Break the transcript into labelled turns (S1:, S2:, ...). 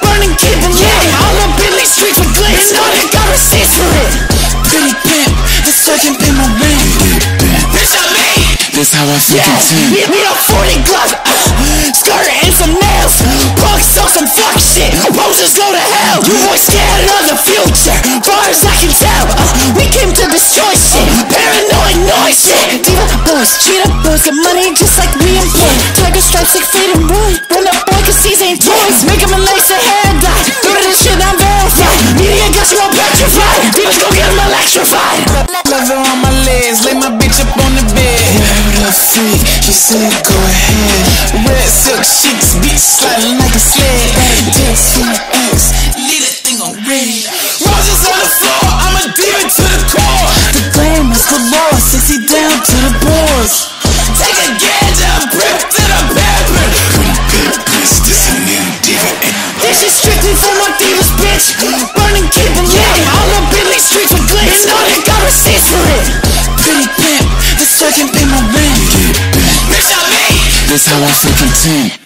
S1: Burning, keep it lit. All up in these streets with glitz. Know they got receipts for it. Pretty pimp, the sergeant pay my rent. Bitch, I made.
S2: This how I feel
S1: Yeah, we a 40 Glock, skirt and some nails. Punks on some fuck shit. Roses go to hell. You boys scared of the future. Far as I can tell, we came to destroy shit. Paranoid noise shit. Diva boys, cheat up boys, get money just like we employ. Tiger stripes like. Run boy, ain't toys. Make him a hair dye. Do this shit, I'm verified. Media got you all petrified. Demons go get him electrified.
S2: Love her on my legs, lay my bitch up on the bed. What a freak, she said go ahead. Red silk sheets, bitch sliding like a sled. Dance in the ass, leave that thing on red. Roses on the floor, I'm a demon to the core.
S1: The glam is galore, sexy down to the strictly for my divas, bitch. Burning, keep it lit. All up in these streets with glitz. Know they got receipts for it. Pretty pimp, the sergeant pay my rent.
S2: Bitch, I made. This how I feel content.